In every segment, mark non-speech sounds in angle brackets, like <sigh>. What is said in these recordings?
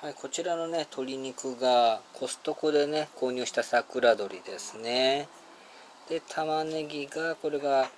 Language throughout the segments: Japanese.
はい、こちらのね鶏肉がコストコでね購入した桜鶏ですね。で玉ねぎがこれが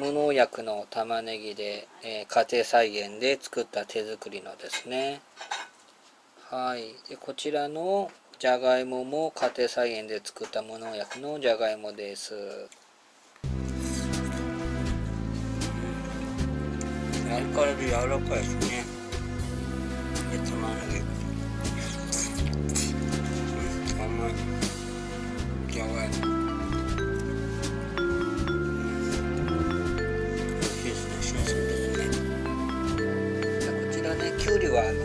無農薬の玉ねぎで、えー、家庭菜園で作った手作りのですね。はいでこちらのじゃがいもも家庭菜園で作った無農薬のじゃがいもです。相変わらず柔らかいですね。で玉ねぎ甘いじゃがいもきゅうりはあの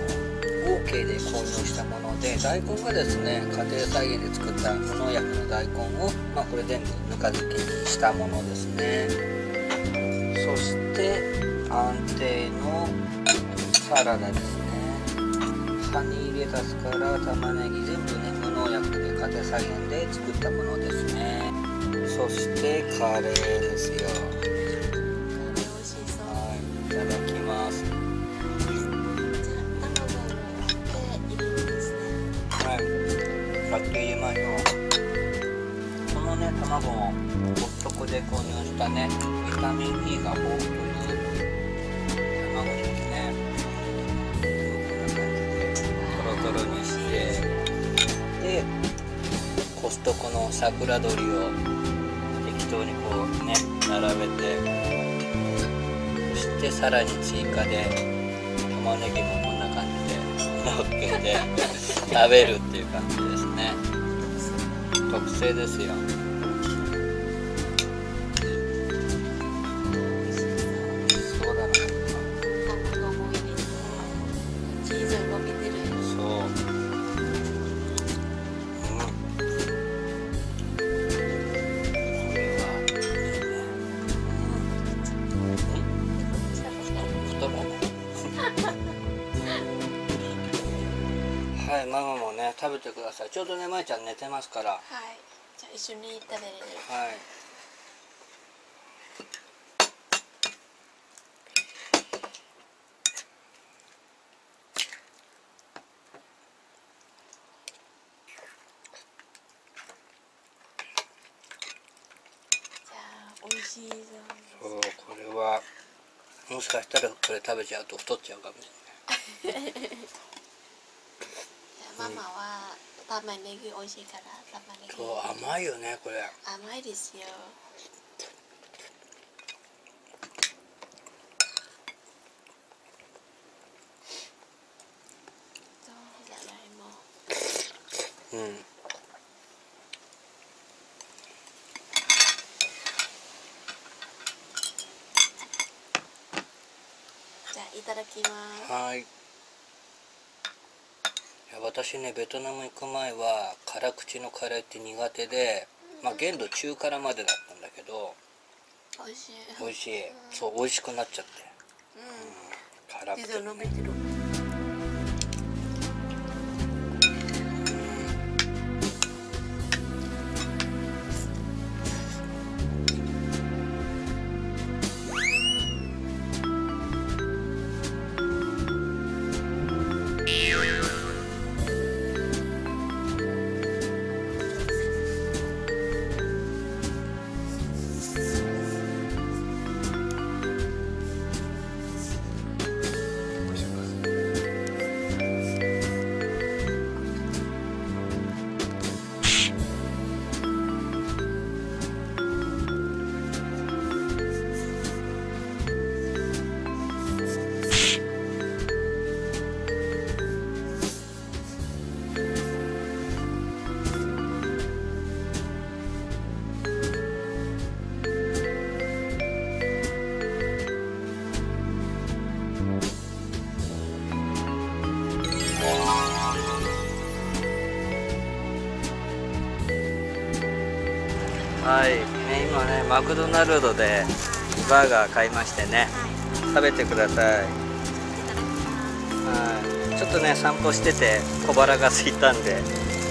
OK で購入したもので大根がですね家庭菜園で作った無農薬の大根を、まあ、これ全部ぬか漬けにしたものですねそして安定のサラダですねサニーレタスから玉ねぎ全部ね無農薬で家庭菜園で作ったものですね。そしてカレーですよ。はいいただきます。はいさっき言いましょうこのね卵もコストコで購入したねビタミン E が豊富コストコの桜鳥を適当にこうね並べてそしてさらに追加で玉ねぎもこんな感じで乗っけて食べるっていう感じですね。特製ですよ。はいママもね食べてください。ちょうどねまいちゃん寝てますから。はい。じゃあ一緒に食べれるはい。じゃあ美味しいぞ。そうこれはもしかしたらこれ食べちゃうと太っちゃうかもしれない <laughs> ママは玉ねぎ美味しいから玉ねぎ。そう甘いよねこれ。甘いですよ。そうん。じゃあいただきます。はい私ねベトナム行く前は辛口のカレーって苦手でまあ限度中辛までだったんだけど美味しい。美味しい。そう美味しくなっちゃって。うん。辛くて。チはい、ね、今ねマクドナルドでバーガー買いましてね。食べてください。はい。ちょっとね散歩してて小腹が空いたんで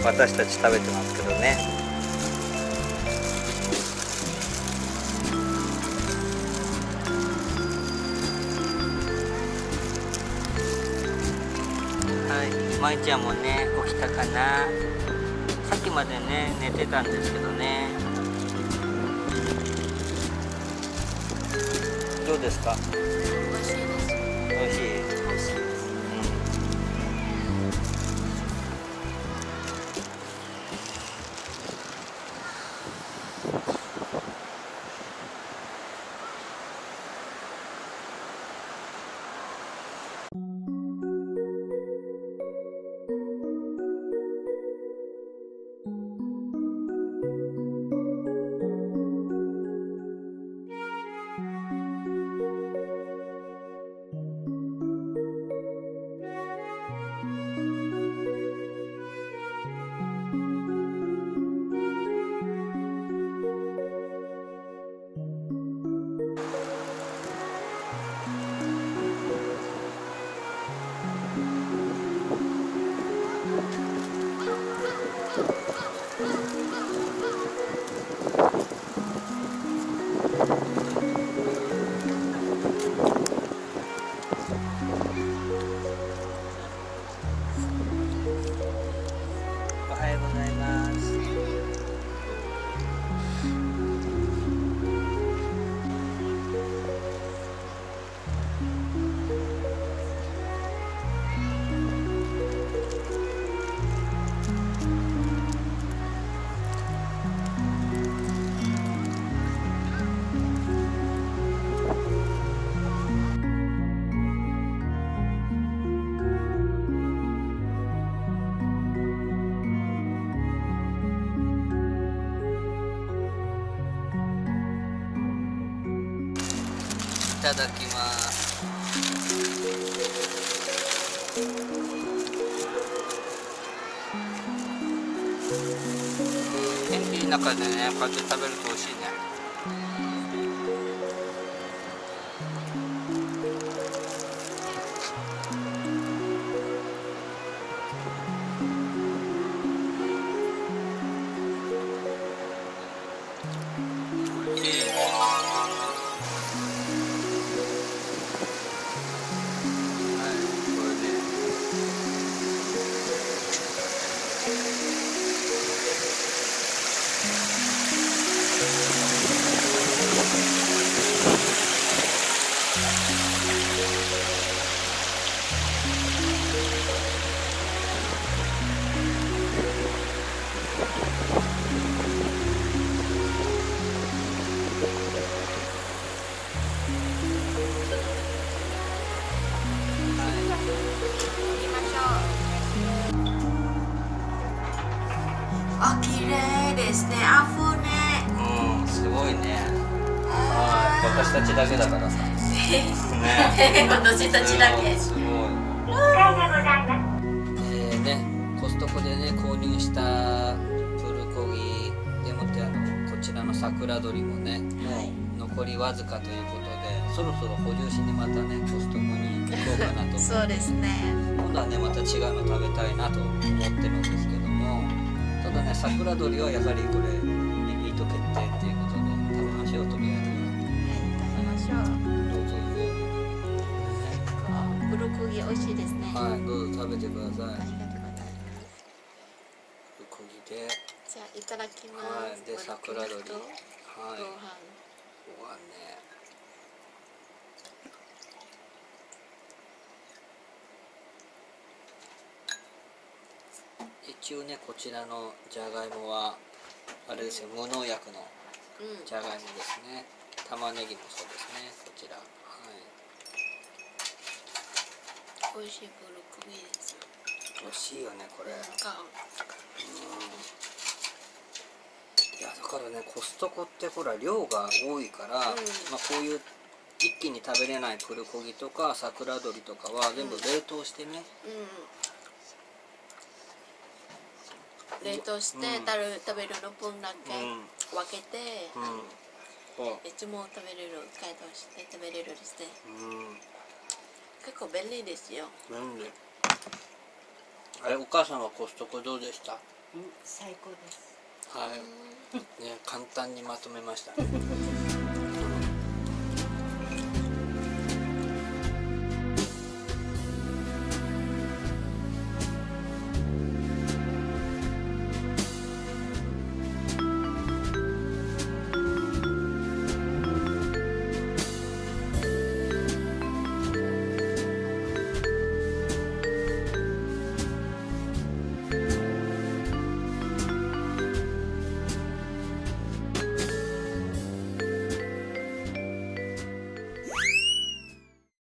私たち食べてますけどね。はい。まいちゃんもね起きたかな。さっきまでね寝てたんですけどねですか？ただきます。天気の中でねこうやって食べると美味しい私たちだけだからさ。ね。<laughs> 私たちだけ。すごい。えーね、コストコでね購入したプルコギでもってあのこちらの桜鳥もねもう残りわずかということでそろそろ補充しにまたねコストコに行こうかなと思ってそうですね。今度はねまた違うの食べたいなと思ってるんですけどもただね桜鳥はやはりこれブロッコリー美味しいですね。はいどうぞ食べてくださいありがとうございます。プルコギでじゃあいただきます。はいで桜鳥とはいご飯。ご飯ね一応ねこちらのじゃがいもはあれですよ無農薬のうん。じゃがいもですね玉ねぎもそうですねこちらはい美味しいブロッコリーです。美味しいよねこれ。なん。かいやだからねコストコってほら量が多いから、うん。まあ、こういう一気に食べれないプルコギとか桜鶏とかは全部冷凍してね、うん。冷凍してうん。食べる食べるの分だけうん。分けて、いつも食べれる解凍して食べれるですね。ううん結構便利ですよ。便利あれお母さんはコストコどうでした？最高です。はいね簡単にまとめましたね